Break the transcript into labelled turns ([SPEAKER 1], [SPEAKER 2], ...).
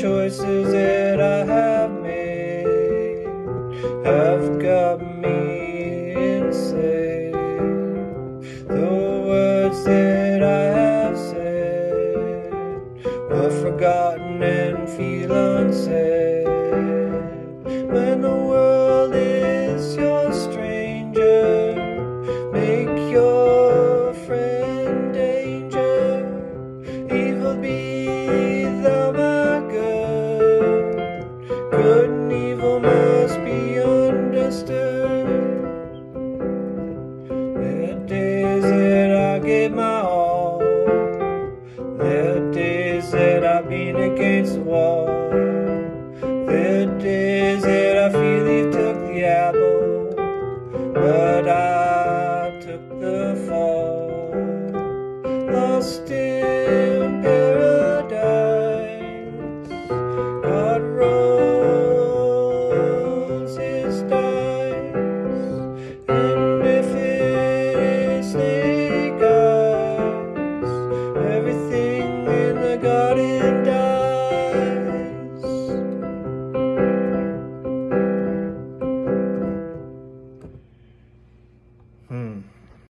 [SPEAKER 1] choices that I have made have got me insane. Forgotten and feel unsaid. When the world is your stranger, make your friend danger. Evil be thou my good, good and evil must be understood. Are days that I gave my all. There against the wall. The that I feel he took the apple, but I took the fall. Lost in